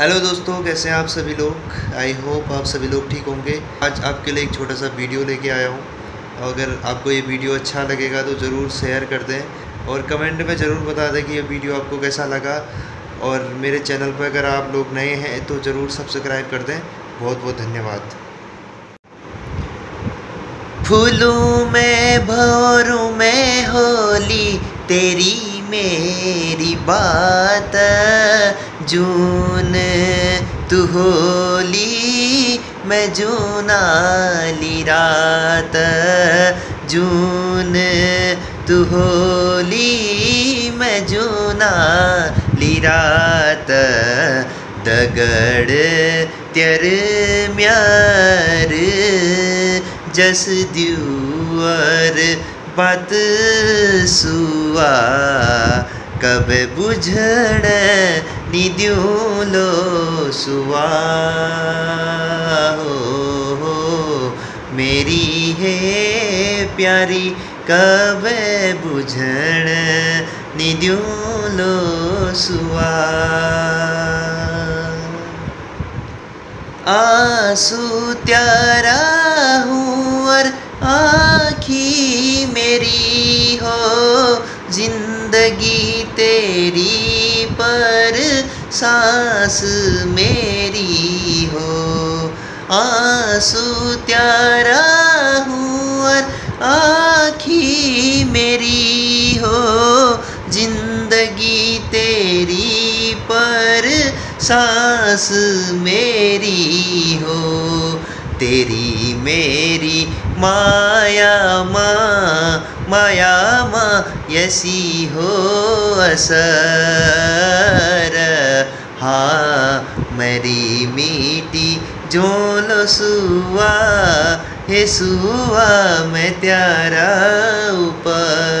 Hello दोस्तों, कैसे हैं आप सभी लोग? आई होप आप सभी लोग ठीक होंगे। आज आपके लिए एक छोटा सा वीडियो लेके आया हूँ। अगर आपको ये वीडियो अच्छा लगेगा तो ज़रूर शेयर कर दें और कमेंट में ज़रूर बता दें कि ये वीडियो आपको कैसा लगा। और मेरे चैनल पर अगर आप लोग नए हैं तो ज़रूर सब्सक्राइब कर दें। बहुत बहुत धन्यवाद। फूलों में भौरों में होली, तेरी मेरी बात। जून तू होली, मैं जूनाली रात। जून तू होली, मैं जूनाली रात। दगड़ त्यार म्यार, जस द्यूअर बात सुआ। कब बुझड़ निद्यूं लो सुआ हो, हो मेरी है प्यारी कब बुझण निद्यूं लो सुआ आँसू त्यारा हूँ और आँखी मेरी हो ज़िंदगी तेरी पर सांस मेरी हो। आँसू त्यारा हूँ और आँखी मेरी हो। ज़िंदगी तेरी पर सांस मेरी हो। तेरी मेरी माया माँ माया माँ यसी हो असर। हाँ मेरी मीठी जोलो सुआ हे सुआ मैं त्यारा ऊपर।